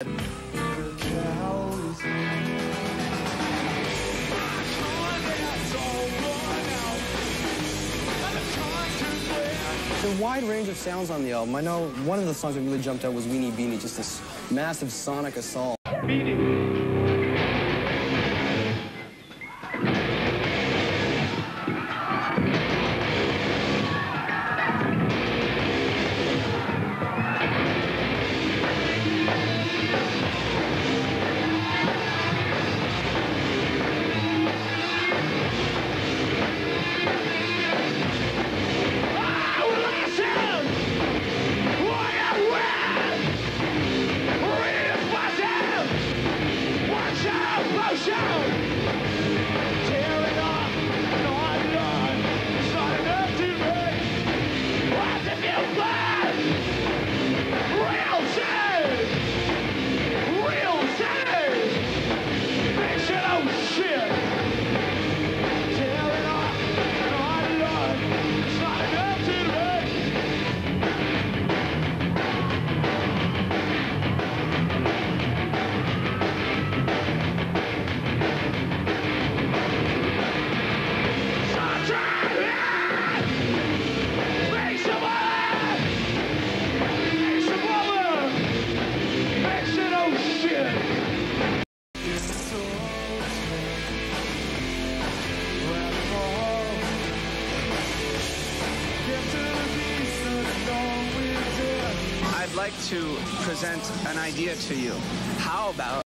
There's a wide range of sounds on the album. I know one of the songs that really jumped out was Weenie Beenie, just this massive sonic assault. Beenie. Like to present an idea to you. How about